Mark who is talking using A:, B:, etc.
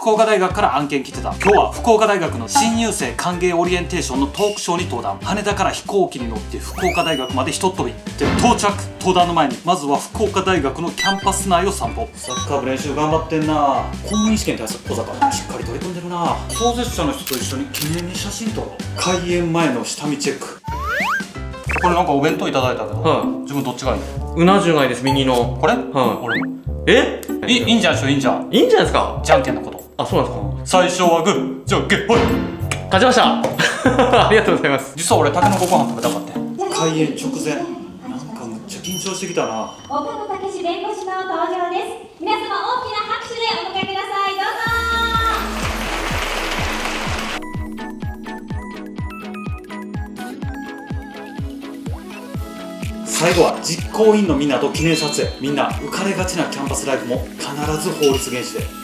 A: 福岡大学から案件来てた。今日は福岡大学の新入生歓迎オリエンテーションのトークショーに登壇。羽田から飛行機に乗って福岡大学までひとっ飛びで到着登壇の前にまずは福岡大学のキャンパス内を散歩。サッカー部練習頑張ってんな。公務員試験対策講座からしっかり取り組んでるな。創設者の人と一緒に記念に写真撮ろう。開演前の下見チェック。これなんかお弁当いただいたけど、
B: はい。
A: 自分どっちがいいの？
B: うな重がいいです右の。
A: これ、
B: はい。
A: 俺も。
B: え？
A: いいいいんじゃんしょいいんじゃん。
B: いいんじゃないですか？
A: じゃんけんのこと
B: あそうなんです
A: 最初はグー。じゃんけんほい。
B: か勝ちました。ありがとうございます。
A: 実は俺タケノコご飯食べたかった開演直前。なんかむっちゃ緊張してきたな。
C: 岡野武史弁護士の登場です。皆様大きな拍手でお迎えください。どうぞ。
A: 最後は実行委員のみんなと記念撮影。みんな浮かれがちなキャンパスライフも必ず法律原始で